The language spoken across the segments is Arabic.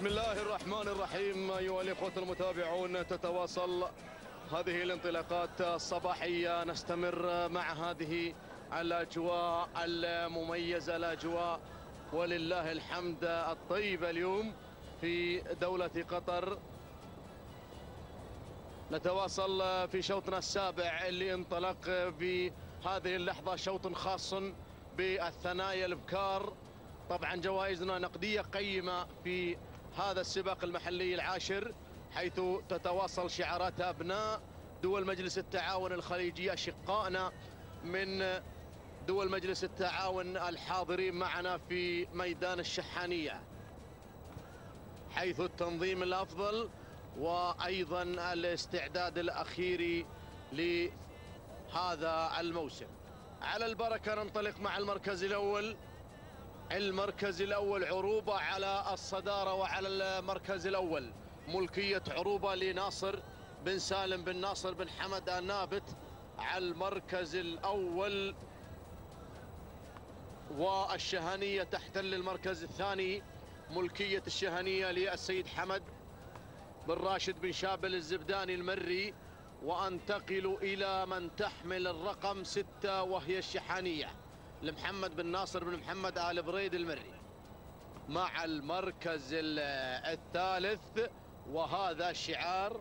بسم الله الرحمن الرحيم أيها الإخوة المتابعون تتواصل هذه الانطلاقات الصباحية. نستمر مع هذه الأجواء المميزة الأجواء ولله الحمد الطيبة اليوم في دولة قطر. نتواصل في شوطنا السابع اللي انطلق في هذه اللحظة شوط خاص بالثنايا الأبكار. طبعا جوائزنا نقدية قيمة في هذا السباق المحلي العاشر حيث تتواصل شعارات أبناء دول مجلس التعاون الخليجي أشقائنا من دول مجلس التعاون الحاضرين معنا في ميدان الشحانية حيث التنظيم الأفضل وأيضا الاستعداد الأخير لهذا الموسم. على البركة ننطلق مع المركز الأول. المركز الأول عروبة على الصدارة وعلى المركز الأول. ملكية عروبة لناصر بن سالم بن ناصر بن حمد النابت على المركز الأول. والشهنية تحتل المركز الثاني. ملكية الشهنية للسيد حمد بن راشد بن شابل الزبداني المري. وأنتقل إلى من تحمل الرقم ستة وهي الشحانية. لمحمد بن ناصر بن محمد آل بريد المري. مع المركز الثالث وهذا شعار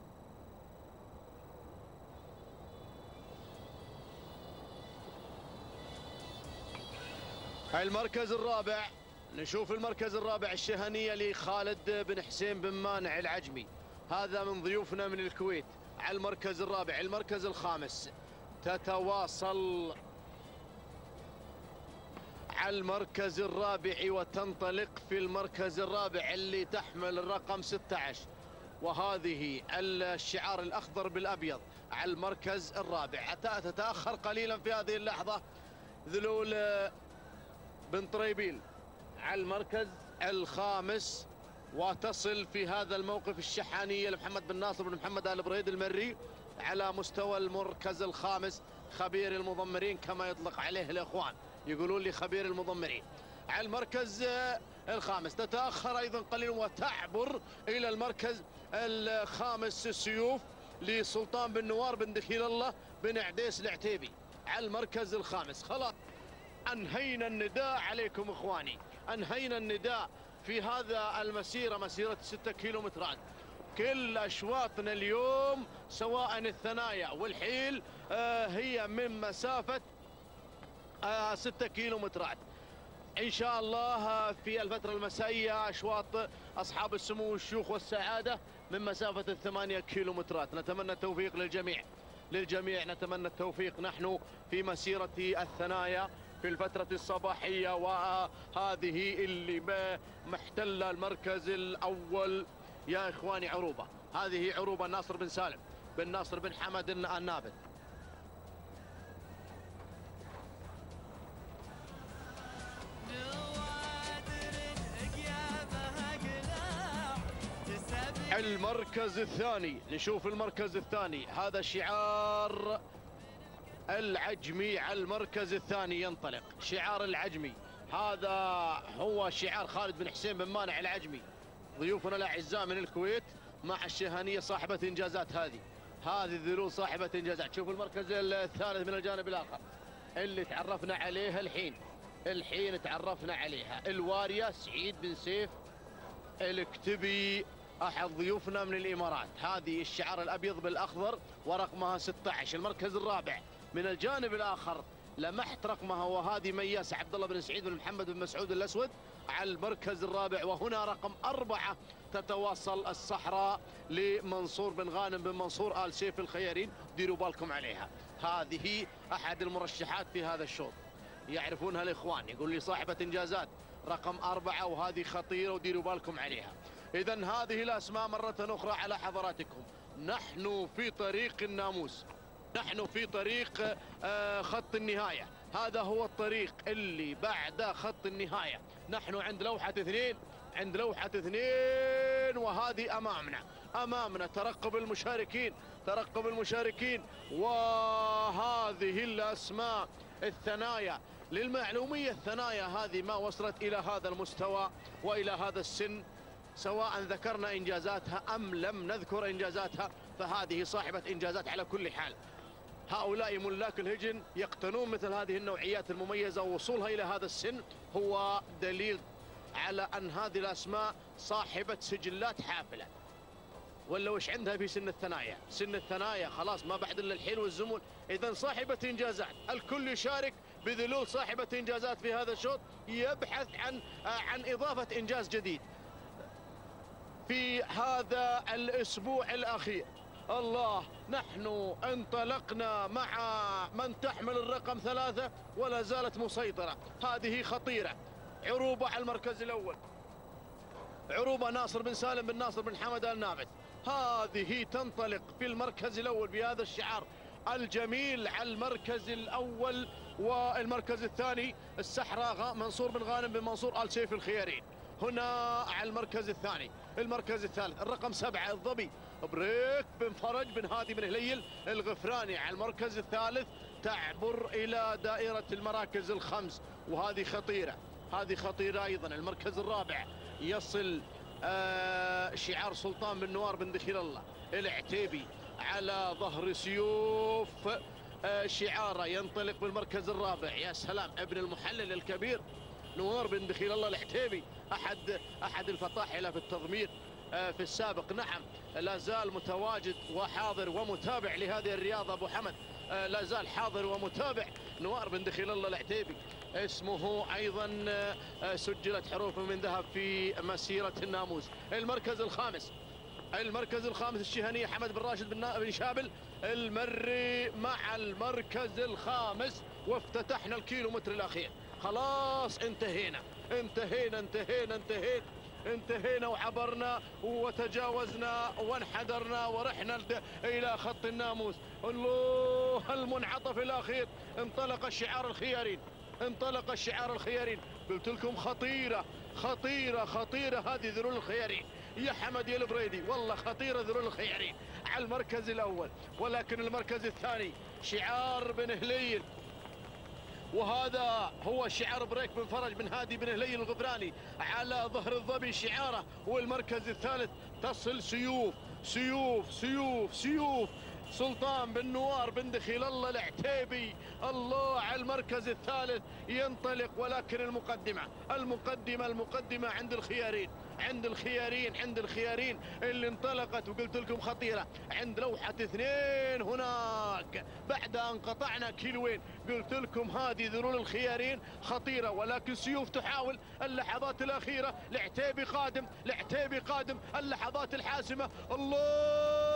المركز الرابع. نشوف المركز الرابع الشهنية لخالد بن حسين بن مانع العجمي. هذا من ضيوفنا من الكويت على المركز الرابع. المركز الخامس تتواصل المركز الرابع وتنطلق في المركز الرابع اللي تحمل الرقم 16 وهذه الشعار الأخضر بالأبيض على المركز الرابع. تتأخر قليلا في هذه اللحظة. ذلول بن طريبيل على المركز الخامس. وتصل في هذا الموقف الشحانية لمحمد بن ناصر بن محمد آل بريد المري على مستوى المركز الخامس. خبير المضمرين كما يطلق عليه الإخوان. يقولون لي خبير المضمرين. على المركز الخامس. تتأخر أيضا قليلا وتعبر إلى المركز الخامس السيوف لسلطان بن نوار بن دخيل الله بن عديس العتيبي. على المركز الخامس. خلاص. أنهينا النداء عليكم إخواني. أنهينا النداء في هذا المسيرة مسيرة ستة كيلومترات. كل أشواطنا اليوم سواء الثنايا والحيل آه هي من مسافة آه ستة كيلومترات. إن شاء الله في الفترة المسائية أشواط أصحاب السمو والشيوخ والسعادة من مسافة الثمانية كيلومترات. نتمنى التوفيق للجميع. للجميع نتمنى التوفيق. نحن في مسيرة الثنايا في الفترة الصباحية وهذه اللي محتلة المركز الأول. يا إخواني عروبة هذه عروبة ناصر بن سالم بن ناصر بن حمد النابت. المركز الثاني. نشوف المركز الثاني. هذا شعار العجمي على المركز الثاني. ينطلق. شعار العجمي. هذا هو شعار خالد بن حسين بن مانع العجمي. ضيوفنا الأعزاء من الكويت مع الشهانيه صاحبة إنجازات هذه. هذه الذلول صاحبة إنجازات. شوفوا المركز الثالث من الجانب الآخر. اللي تعرفنا عليها الحين. الحين تعرفنا عليها. الواريه سعيد بن سيف الكتبي أحد ضيوفنا من الإمارات. هذه الشعار الأبيض بالأخضر ورقمها 16 المركز الرابع. من الجانب الآخر لمحت رقمها وهذه مياس عبد الله بن سعيد بن محمد بن مسعود الأسود على المركز الرابع. وهنا رقم أربعة تتواصل الصحراء لمنصور بن غانم بن منصور آل سيف الخيارين. ديروا بالكم عليها. هذه أحد المرشحات في هذا الشوط. يعرفونها الإخوان يقول لي صاحبة إنجازات. رقم أربعة وهذه خطيرة وديروا بالكم عليها. إذا هذه الأسماء مرة أخرى على حضراتكم. نحن في طريق الناموس نحن في طريق آه، خط النهاية. هذا هو الطريق اللي بعد خط النهاية. نحن عند لوحة اثنين عند لوحة اثنين وهذه أمامنا. أمامنا ترقب المشاركين ترقب المشاركين. وهذه الأسماء الثنايا. للمعلومية الثنايا هذه ما وصلت إلى هذا المستوى وإلى هذا السن. سواء ذكرنا إنجازاتها أم لم نذكر إنجازاتها فهذه صاحبة إنجازات على كل حال. هؤلاء ملاك الهجن يقتنون مثل هذه النوعيات المميزة ووصولها إلى هذا السن هو دليل على أن هذه الأسماء صاحبة سجلات حافلة. ولا وش عندها في سن الثنايا؟ سن الثنايا خلاص ما بعد إلا الحين والزمن. اذا صاحبة إنجازات الكل يشارك بذلول صاحبة إنجازات في هذا الشوط يبحث عن عن إضافة إنجاز جديد. في هذا الأسبوع الأخير. الله نحن انطلقنا مع من تحمل الرقم ثلاثة ولا زالت مسيطرة. هذه خطيرة. عروبة على المركز الأول. عروبة ناصر بن سالم بن ناصر بن حمد النابت هذه تنطلق في المركز الأول بهذا الشعار. الجميل على المركز الأول والمركز الثاني السحرة منصور بن غانم بن منصور آل سيف الخيارين هنا على المركز الثاني. المركز الثالث الرقم سبعة الظبي. بريك بن فرج بن هادي بن هليل الغفراني على المركز الثالث تعبر إلى دائرة المراكز الخمس وهذه خطيرة. هذه خطيرة أيضا. المركز الرابع يصل آه شعار سلطان بن نوار بن دخيل الله. العتيبي على ظهر سيوف آه شعاره ينطلق بالمركز الرابع. يا سلام ابن المحلل الكبير. نوار بن دخيل الله العتيبي احد أحد الفطاحله في التضمير آه في السابق. نعم لا زال متواجد وحاضر ومتابع لهذه الرياضة أبو حمد. آه لا زال حاضر ومتابع نوار بن دخيل الله العتيبي اسمه أيضا آه، سجلت حروف من ذهب في مسيرة الناموس. المركز الخامس. المركز الخامس الشهني حمد بن راشد بن شابل. المري مع المركز الخامس وافتتحنا الكيلو متر الأخير. خلاص انتهينا. انتهينا انتهينا انتهينا انتهينا وعبرنا وتجاوزنا وانحدرنا ورحنا إلى خط الناموس. الله المنعطف الأخير. انطلق الشعار الخيارين. انطلق الشعار الخيارين. قلت لكم خطيرة خطيرة خطيرة هذه ذرول الخيارين. يا حمد يا البريدي. والله خطيرة ذرول الخيارين. على المركز الأول ولكن المركز الثاني. شعار بن هليل. وهذا هو شعار بريك بن فرج بن هادي بن هليل الغفراني على ظهر الظبي شعاره والمركز الثالث. تصل سيوف سيوف سيوف سيوف. سلطان بن نوار بن دخيل الله العتيبي الله على المركز الثالث ينطلق ولكن المقدمة المقدمة المقدمة عند الخيارين عند الخيارين عند الخيارين اللي انطلقت وقلت لكم خطيرة عند لوحة اثنين هناك بعد أن قطعنا كيلوين قلت لكم هذه ذرول الخيارين خطيرة ولكن سيوف تحاول اللحظات الأخيرة العتيبي قادم العتيبي قادم اللحظات الحاسمة الله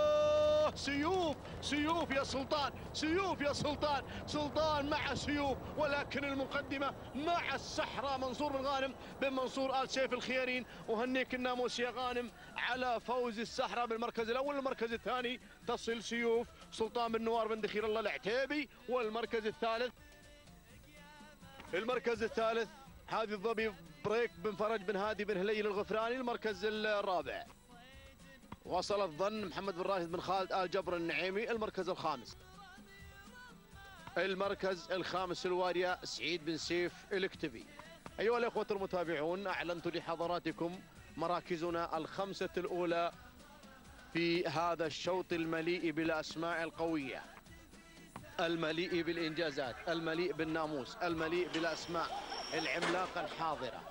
سيوف سيوف يا سلطان سيوف يا سلطان سلطان مع سيوف ولكن المقدمة مع السحرة. منصور بن غانم بن منصور آل سيف الخيارين وهنيك الناموس يا غانم على فوز السحرة بالمركز الأول. المركز الثاني تصل سيوف سلطان بن نوار بن دخيل الله العتيبي والمركز الثالث المركز الثالث هذه الظبي بريك بن فرج بن هادي بن هليل الغفراني المركز الرابع. وصل الظن محمد بن راشد بن خالد آل جبر النعيمي المركز الخامس. المركز الخامس الوارية سعيد بن سيف الكتبي. أيها الأخوة المتابعون أعلنت لحضراتكم مراكزنا الخمسة الأولى في هذا الشوط المليء بالأسماء القوية المليء بالإنجازات المليء بالناموس المليء بالأسماء العملاقة الحاضرة.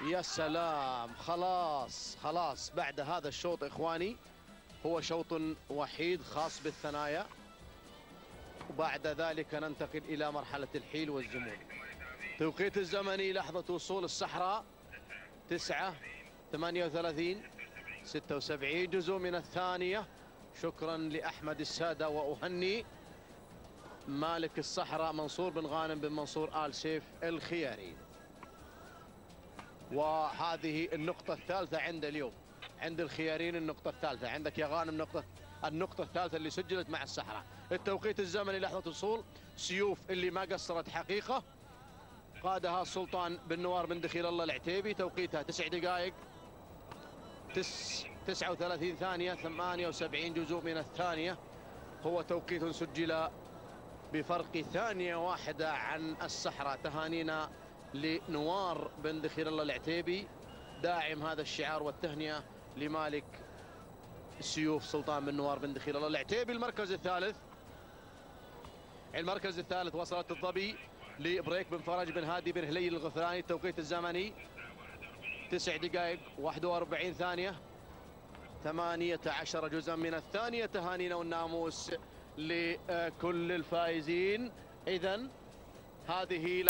يا سلام. خلاص خلاص. بعد هذا الشوط إخواني هو شوط وحيد خاص بالثنايا. وبعد ذلك ننتقل إلى مرحلة الحيل والزمون. توقيت الزمني لحظة وصول الصحراء. تسعة ثمانية وثلاثين ستة وسبعين. جزء من الثانية. شكرا لأحمد السادة وأهني. مالك الصحراء منصور بن غانم بن منصور آل سيف الخياري. وهذه النقطة الثالثة عند اليوم. عند الخيارين النقطة الثالثة. عندك يا غانم نقطة النقطة الثالثة اللي سجلت مع الصحراء. التوقيت الزمني لحظة وصول سيوف اللي ما قصرت حقيقة. قادها السلطان بن نوار بن دخيل الله العتيبي. توقيتها تسع دقائق. تس تسعة وثلاثين ثانية. ثمانية وسبعين جزء من الثانية. هو توقيت سجل بفرق ثانية واحدة عن الصحراء. تهانينا لنوار بن دخيل الله العتيبي داعم هذا الشعار والتهنئة لمالك السيوف سلطان بن نوار بن دخيل الله العتيبي. المركز الثالث المركز الثالث وصلت الظبي لبريك بن فرج بن هادي بن هليل الغفراني التوقيت الزمني تسع دقائق 41 ثانية. ثمانية عشر جزءا من الثانية تهانينا والناموس لكل الفائزين. إذا هذه